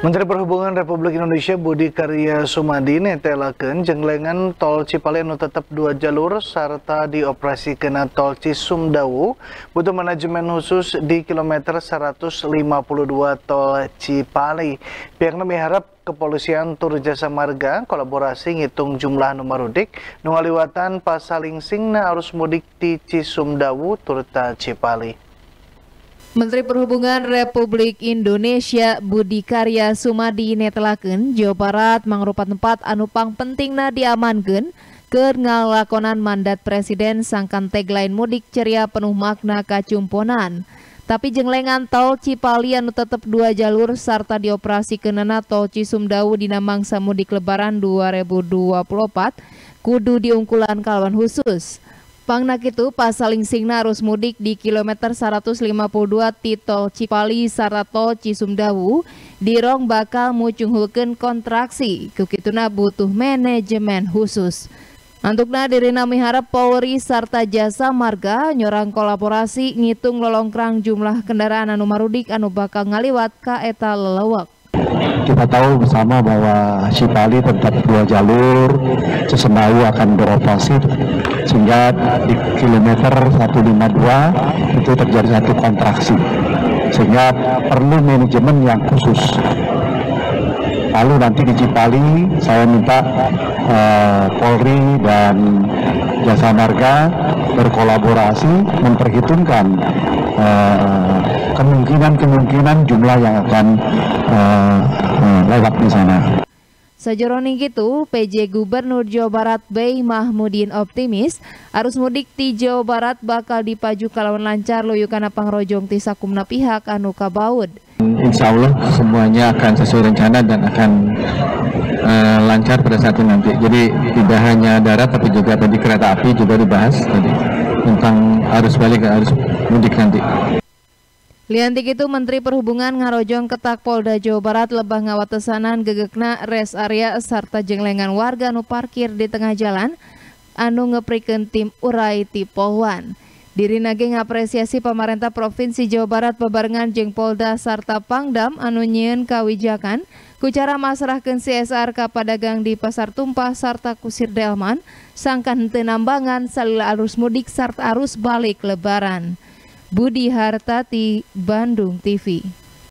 Menteri Perhubungan Republik Indonesia Budi Karya Sumadi netelakeun jenglengan tol Cipali anu tetap dua jalur serta dioperasikan tol Cisumdawu butuh manajemen khusus di kilometer 152 tol Cipali. Pihaknya mengharap kepolisian tur jasa marga kolaborasi ngitung jumlah nomor mudik nu ngaliwatan pasaling singna arus mudik di Cisumdawu turta Cipali. Menteri Perhubungan Republik Indonesia Budi Karya Sumadi netelakeun Jawa Barat mangrupa tempat anu pang pentingna diamankeun keur ngalakonan mandat presiden sangkan tagline mudik ceria penuh makna kacumponan. Tapi jenglengan tol Cipali anu tetep dua jalur serta dioperasi kenana tol Cisumdawu dina mangsa mudik lebaran 2024 kudu diungkulan kalwan khusus. Pangnak itu pasaling singna arus mudik di kilometer 152 tol Cipali Sarato Cisumdawu dirong bakal mucunghulkeun kontraksi kukituna butuh manajemen khusus. Antukna dirina miharap Polri sarta jasa marga nyorang kolaborasi ngitung lolongkrang jumlah kendaraan anu marudik anu bakal ngaliwat ka eta. Kita tahu bersama bahwa Cipali tetap dua jalur, Cisembawu akan beroperasi sehingga di kilometer 152 itu terjadi satu kontraksi sehingga perlu manajemen yang khusus. Lalu nanti di Cipali saya minta uh, Polri dan Jasa Marga berkolaborasi memperhitungkan uh, kemungkinan-kemungkinan jumlah yang akan uh, uh, lewat di sana. Sajroning gitu, PJ Gubernur Jawa Barat Bey Mahmudin optimis arus mudik di Jawa Barat bakal dipaju kalawan lancar luyukan pangrojong ti sakumna pihak anu kabaud. Insya Allah semuanya akan sesuai rencana dan akan uh, lancar pada saat itu nanti. Jadi tidak hanya darat tapi juga tadi kereta api juga dibahas tadi tentang arus balik dan arus mudik nanti. Liantik itu Menteri Perhubungan ngarojong ketak Polda Jawa Barat lebah ngawatesanan gegekna res area serta jenglengan warga nu parkir di tengah jalan anu ngeprikeun tim urai ti. Diri nage ngapresiasi pemerintah Provinsi Jawa Barat bebarengan jeng Polda serta Pangdam anu nyieun kawijakan ku cara masrahkeun CSR ka padagang di Pasar Tumpah serta kusir Delman sangkan henteu nambangan salila arus mudik serta arus balik lebaran. Budi Hartati, Bandung TV.